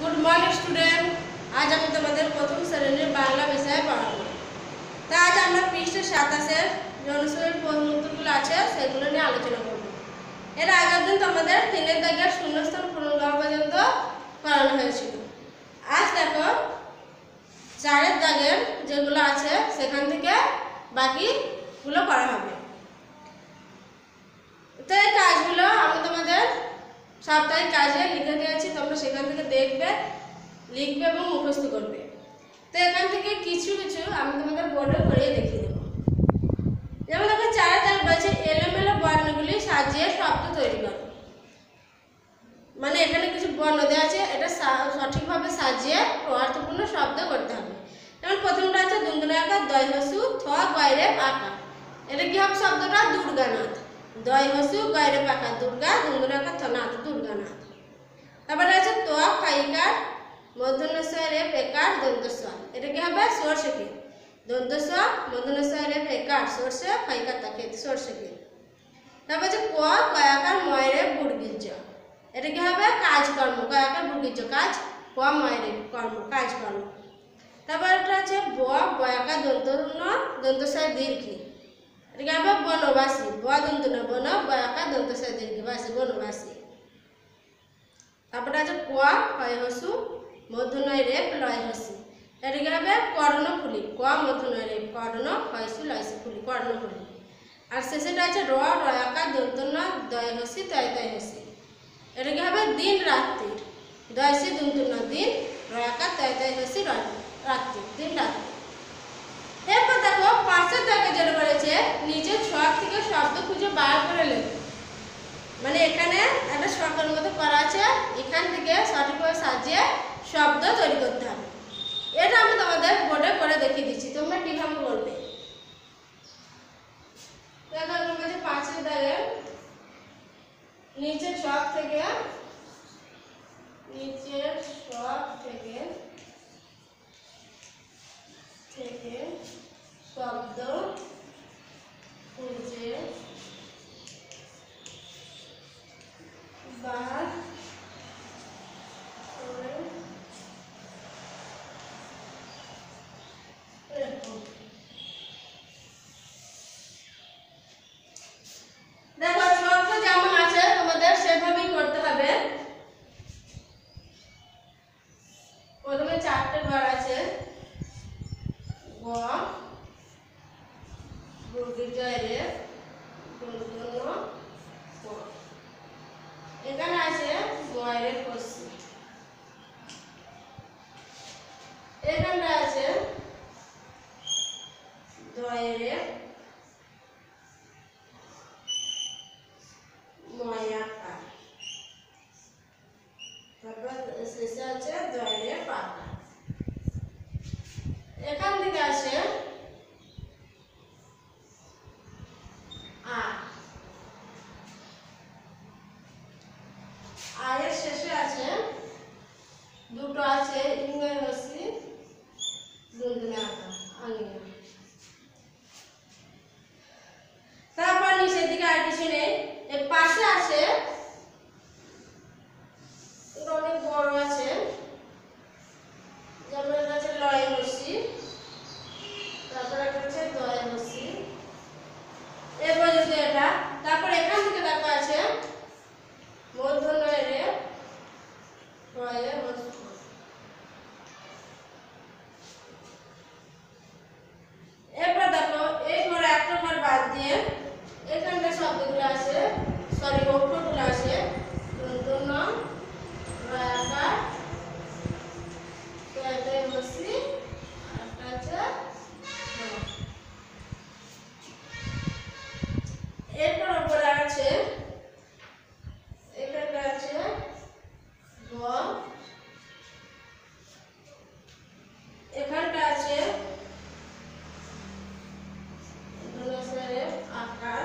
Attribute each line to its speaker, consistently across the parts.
Speaker 1: Good morning student. আজ আমি তোমাদের প্রথম শ্রেণির বাংলা বিষয়ে পড়াবো। তা আজ আমরা পৃষ্ঠ সাতাশের যে অনুশীলন প্রশ্ন উত্তরগুলো আছে সেগুলো নিয়ে আলোচনা করব। এর আগের দিন তোমাদের তিনের দাগের শূন্যস্থান পূরণ করা পর্যন্ত করানো হয়েছিল। আজ দেখো, চারের দাগের যেগুলো আছে সেখান থেকে বাকিগুলো করা হবে। তো এই কাজগুলো আমি তোমাদের সাপ্তাহিক কাজে লিখে দিয়েছি, তোমরা সেখান থেকে দেখবে, লিখবে এবং মুখস্থ করবে। তো এখান থেকে কিছু কিছু আমি তোমাদের বোর্ডে করিয়ে দেখিয়ে দেবো। যেমন দেখো, চারে তার বলছে এলোমেলো বর্ণগুলি সাজিয়ে শব্দ তৈরি করো। মানে এখানে কিছু বর্ণ দেওয়া আছে, এটা সঠিকভাবে সাজিয়ে অর্থপূর্ণ শব্দ করতে হবে। যেমন প্রথমটা আছে দুন্দুলাকার দয় হসু থ, গয়রে পাকা এটা কি হবে শব্দটা? দুর্গানাথ। দয় হসু গয়রে পাকা দুর্গা দুন্দুলাকার থনাথ, দুর্গানাথ। তারপরে আছে তো ফাইকার মধ্যনস্বরে বেকার দন্তস্বর এটা কি হবে সরষে কি দন্তস্বর মধ্যনস্বরে বেকার সরষে ফাইকার তাকে সরষে কি তারপর আছে ক কয়াকার, ময়রে বুড়গিজ এটা কি হবে কাজকর্ম, কয়াকার বুড়গিজ কাজ ক ময়রে কর্ম, কাজকর্ম। তারপর একটা আছে ব বয়াকার দন্ত দন্তস্বর দীর্ঘি। হবে বনবাসী ব দন্ত ন বন বয়াকার দন্তস্বর দীর্ঘি বাসী বনবাসী তারপরে আছে কোয়া হয় হসু মধ্যনয় রেপ লয় হসি এটা কি হবে কর্ণফুলি ক মধ্যনয় রেপ কর্ণ হয়সু লয়সি ফুলি কর্ণফুলি আর শেষেটা আছে র রয়াকার দন্তন্য দয় হসি তয় তয় হসি এটা কি হবে দিন রাত্রি দয়সি দন্তন্য দিন রয়াকার তয় তয় হসি র- রাত্রি এরপর দেখো পাশের দাগে যেটা বলেছে নিচের ছক থেকে শব্দ খুঁজে বার করে লেখো মানে এখানে একটা শখের মতো করা আছে এখান থেকে সঠিকভাবে সাজিয়ে শব্দ তৈরি করতে হবে এটা আমি তোমাদের বোর্ডে করে দেখিয়ে দিচ্ছি তোমরা কীভাবে বলবে দেখো আমার কাছে পাঁচের দাগে নিচের শখ থেকে নিচের শখ থেকে থেকে শব্দ খুঁজে বার করে রেখো। দেখো শর্ত যেমন আছে তোমাদের সেভাবেই করতে হবে প্রথমে চারটে ঘর আছে গ গুর্গিজয় গুনগুন ক এখানে আছে গয়ের কষি এখানটা আছে দয়ের ময়াকা তারপর শেষে আছে দয়ের পাকা এখান থেকে আছে আ আয়ের শেষে আছে দুটো আছে ইংরেজি হসি দুন্দুনে আঁকা আঙিনা তারপর নিচের দিকে আর কিছু নেই এর পাশে আছে এটা অনেক বড় আছে যেমন এটা আছে লয় হসি তারপর একটা আছে দয় হসি এরপর যদি এটা তারপর এখান থেকে দেখো আছে মধ্যনয় রে রয়ে হস্ত এরপর দেখো এই ঘরে একটা ঘর বাদ দিয়ে এখানটা শব্দগুলো আছে সরি অক্ষরগুলো আছে দন্তন্য রয়াকার তয় হসি আর একটা আছে র। এরপর উপরে আছে এখানটা আছে গ এখানটা আছে ধনুষের আকার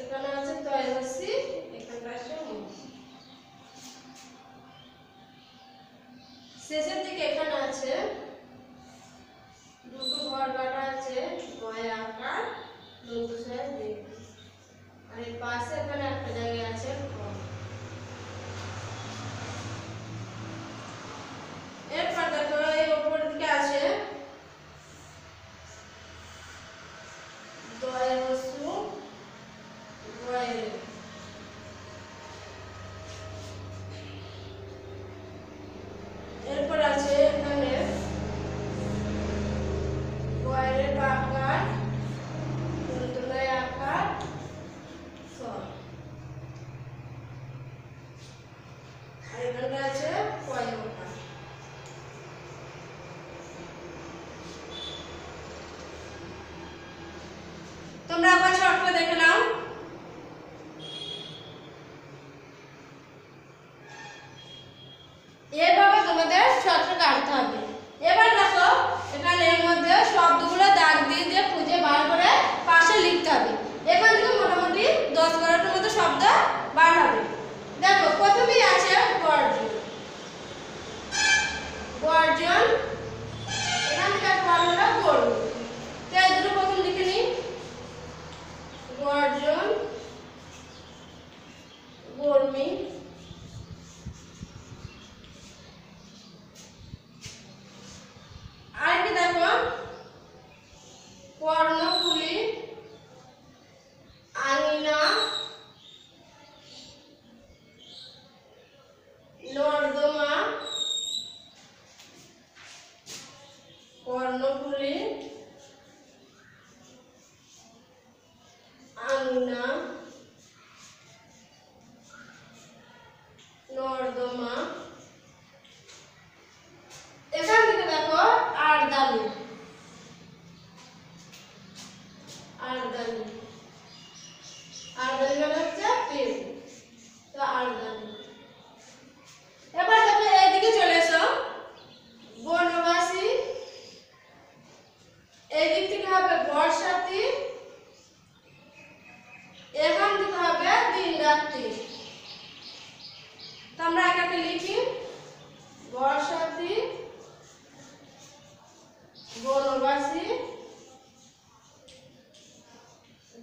Speaker 1: এখানে আছে তয়সি এখানটা আছে মুখ শেষের দিকে এখানে আছে দুটো ঘর কাটা আছে নয় আকার দুটো সাইজ দেখি আর এর পাশে এখানে একটা জায়গায় আছে আর এখানটা আছে পয়লোটা তোমরা আবার শর্ট করে দেখে নাও।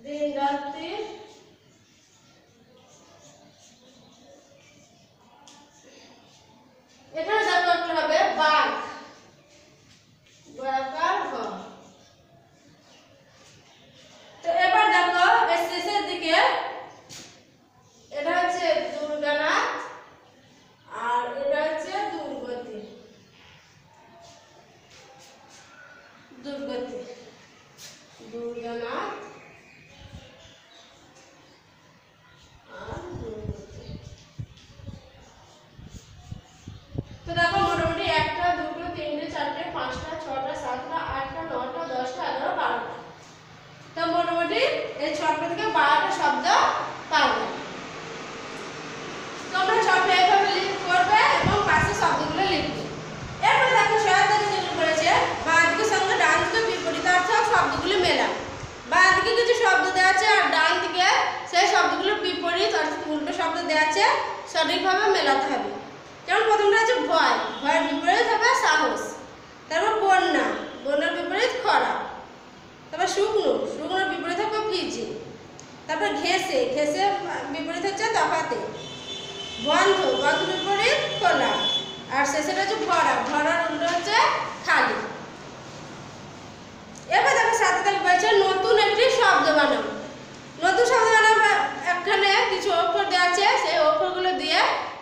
Speaker 1: দিন রাত্রি এখানে দেখো একটা হবে বাঘ বয়াকার হ তো এবার দেখো এর শেষের দিকে এটা হচ্ছে দুর্গানাথ আর এটা হচ্ছে দুর্গতি দুর্গতি দুর্গানাথ আর দুর্গতি তো দেখো মোটামুটি একটা দুটো তিনটে চারটে পাঁচটা ছটা সাতটা আটটা নটা দশটা এগারো বারোটা তো মোটামুটি এই ছটা থেকে বারোটা শব্দ পাবে তোমরা ছটা এইভাবে লিখ করবে এবং পাশে শব্দগুলো লিখবে এরপর দেখো সহায়তা যেগুলো করেছে বাঁ দিকের সঙ্গে ডান দিকে বিপরীতার্থ শব্দগুলি মেলা বাঁ দিকে কিছু শব্দ দেওয়া আছে আর ডান দিকে সেই শব্দগুলো বিপরীত অর্থাৎ উল্টো শব্দ দেওয়া আছে সঠিকভাবে মেলাতে হবে। যেমন প্রথমটা হচ্ছে ভয়। ভয়ের বিপরীত হবে সাহস। তারপর বন্যা। বন্যার বিপরীত খরা। তারপর শুকনো। শুকনোর বিপরীত হবে ভিজি। তারপর ঘেসে ঘেসে বিপরীত হচ্ছে তফাতে বন্ধ। বন্ধ বিপরীত খোলা। আর শেষেটা হচ্ছে ভরা। ভরার উল্টো হচ্ছে খালি। এবার দেখো সাথে দেখো বলছে নতুন একটি শব্দ বানাও। নতুন শব্দ বানাও এখানে কিছু অক্ষর দেওয়া আছে। সেই অক্ষরগুলো দিয়ে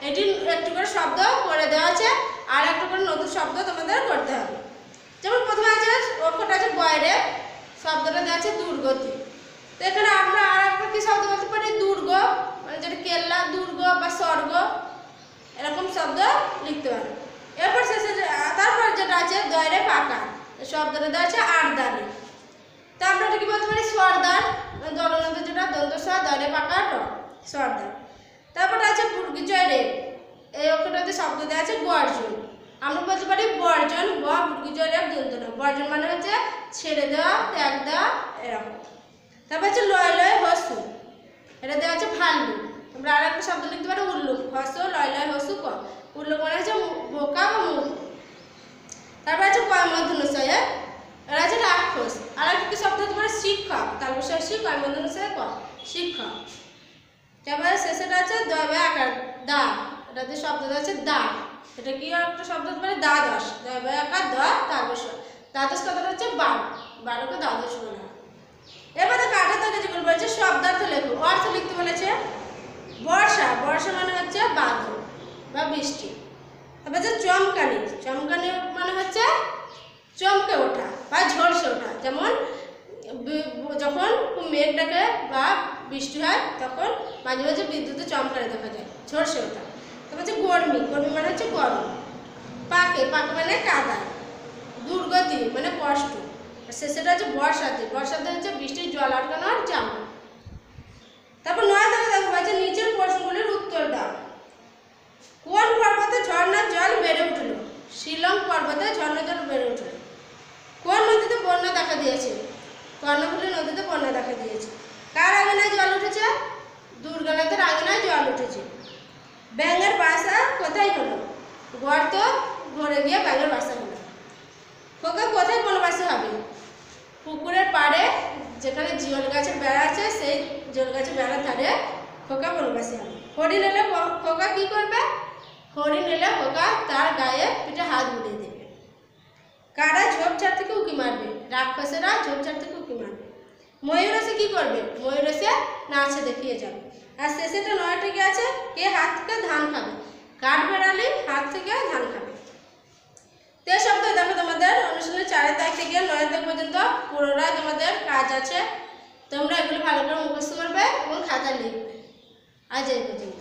Speaker 1: এটি একটু করে শব্দ করে দেওয়া আছে, আর একটু করে নতুন শব্দ তোমাদের করতে হবে। যেমন প্রথমে আছে অক্ষরটা আছে বয়রে, শব্দটা দেওয়া আছে দুর্গতি। তো এখানে আমরা আর একটা কি শব্দ বলতে পারি? দুর্গ মানে যেটা কেল্লা, দুর্গ বা স্বর্গ, এরকম শব্দ লিখতে পারো। এরপর শেষে তারপর যেটা আছে দয়রে পাকা শব্দটা দেওয়া আছে আটদানি তা আমরা কি বলতে পারি? স্বরদান জলনন্দ যেটা দন্ত দয়রে পাকা র তারপরে আছে বুর্গিজয় এই অক্ষরটাতে শব্দ দেওয়া আছে বর্জন। আমরা বলতে পারি বর্জন ব বুর্গিজয় রেপ দন্ত না বর্জন মানে হচ্ছে ছেড়ে দেওয়া, ত্যাগ দেওয়া, এরকম। তারপর হচ্ছে লয় লয় হসু। এটা দেওয়া আছে ভাল্লু। আমরা আর একটা শব্দ লিখতে পারি উল্লুক হস, লয় লয় হসু, ক। উল্লুক মানে হচ্ছে বোকা বা মুখ তারপর আছে কয়মধনুষয় এটা আছে রাক্ষস। আর একটা শব্দ হতে পারে? শিক্ষক। তার বিষয় শি কয়মধনুষয় ক? শিক্ষক। তারপরে শেষেটা আছে দবে আকার, দা। এটাতে শব্দ দেওয়া আছে দা। এটা কি একটা শব্দ পারে? দ্বাদশ। দবে আকার, দ, তার বিষয় দ্বাদশ কথাটা হচ্ছে? বারো। বারোকে দ্বাদশ বলা। এবারে কাঠের থেকে যেগুলো বলেছে শব্দার্থ লেখো। অর্থ লিখতে বলেছে বর্ষা। বর্ষা মানে হচ্ছে বাদল বা বৃষ্টি। তারপর হচ্ছে চমকানি চমকানি মানে হচ্ছে চমকে ওঠা বা ঝলসে ওঠা। যেমন যখন খুব মেঘ ডাকে বা বৃষ্টি হয়, তখন মাঝে মাঝে বিদ্যুতে চমকারে দেখা যায় ঝরসে ওঠা। তারপর হচ্ছে গরমি গরমি মানে হচ্ছে গরম। পাকে পাকে মানে কাদা, দুর্গতি মানে কষ্ট। আর শেষেটা হচ্ছে বর্ষাতে বর্ষাতে হচ্ছে বৃষ্টির জল আটকানো আর জামা। তারপর নয় দেখা দেখা নিচের প্রশ্ন যেখানে জিওল গাছের বেড়া আছে, সেই জিওল গাছের বেড়ার ধারে খোকা বনবাসী হবে হরিণ এলে খোকা কি করবে? হরিণ এলে খোকা তার গায়ে পিঠে হাত বুলিয়ে দেবে। কারা ঝোপঝাড় থেকে উকি মারবে? রাক্ষসেরা ঝোপঝাড় থেকে উকি মারবে। ময়ূর এসে কী করবে? ময়ূর এসে নাচে দেখিয়ে যাবে। আর শেষেটা নয় থেকে আছে, কে হাত থেকে ধান খাবে? কাঠ বেড়ালি হাত থেকে ধান খাবে? তে সপ্তাহে দেখো তোমাদের অনুষ্ঠানের চারের তারিখ থেকে নয় তারিখ পর্যন্ত পুরোটাই তোমাদের কাজ আছে। তোমরা এগুলো ভালো করে মুখস্থ করবে এবং খাতা লিখবে। আজ এই পর্যন্ত।